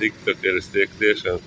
TikTokeris tiek tiešām.